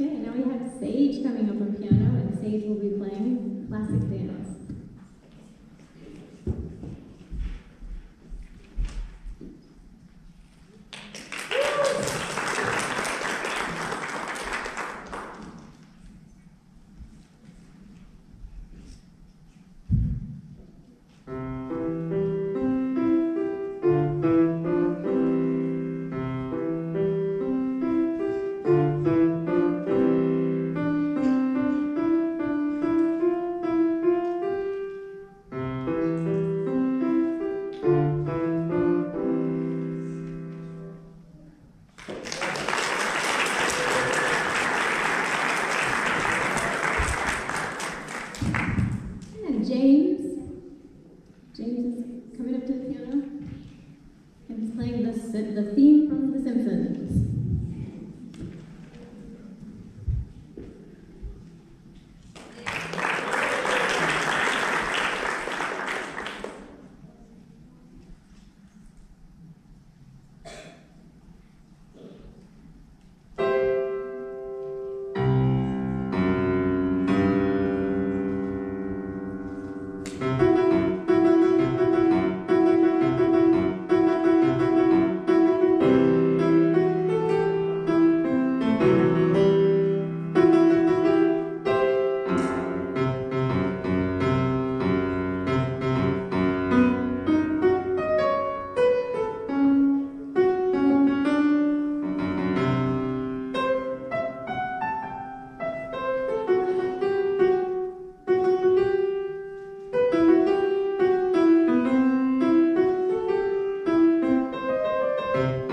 Okay, now we have Sage coming up on piano, and Sage will be playing classic dance. The, the theme from The Simpsons. And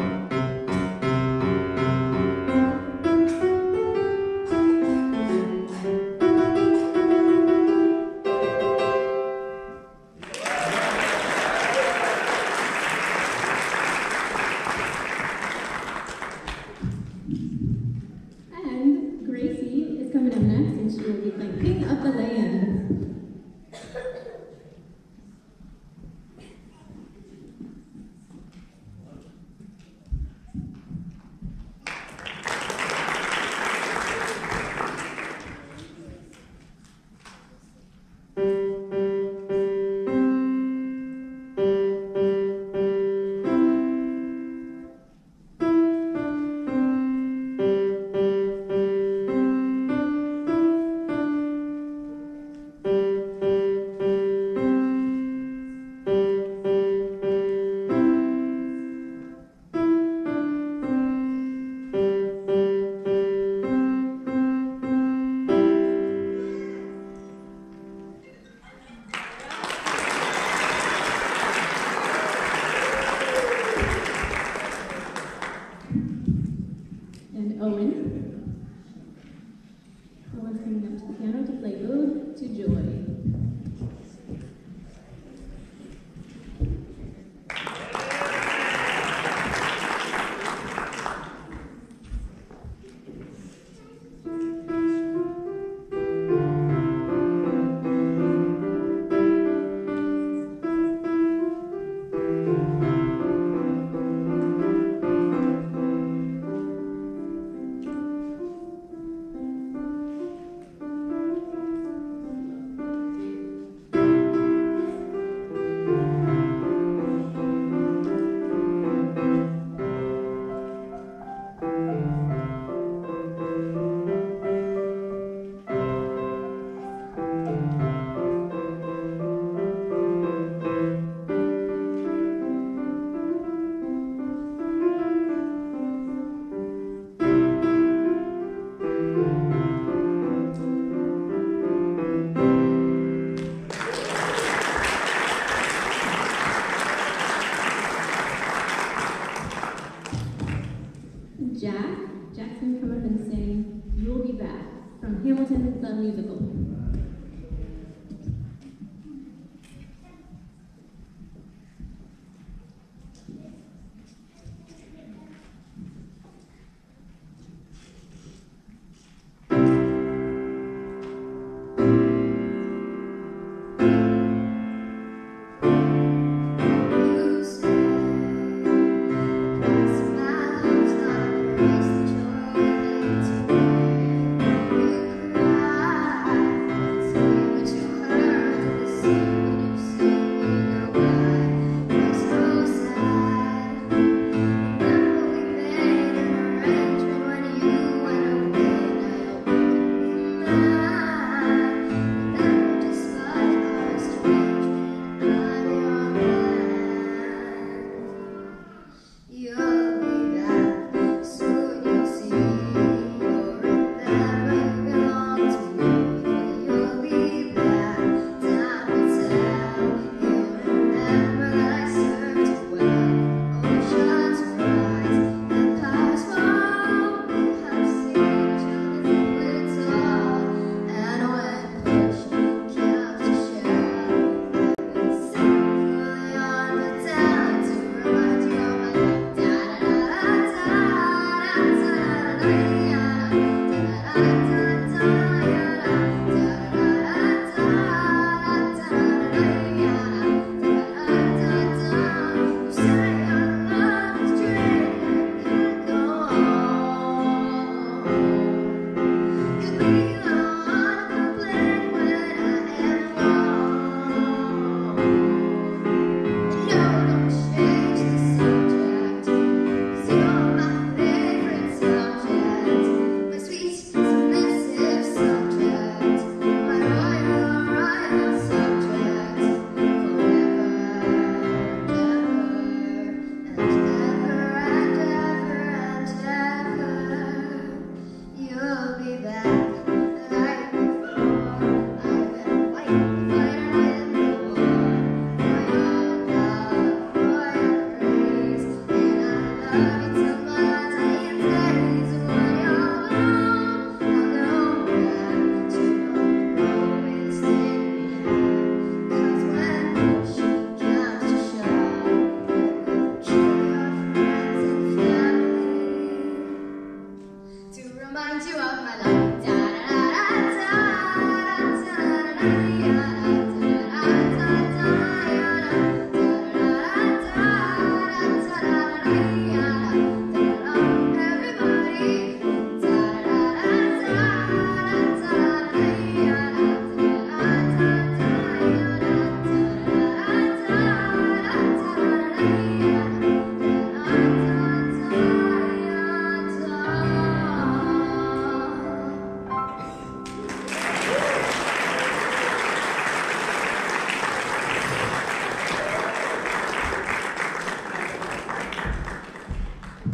Jack. Jack's gonna come up and sing You'll Be Back from Hamilton the Musical. oh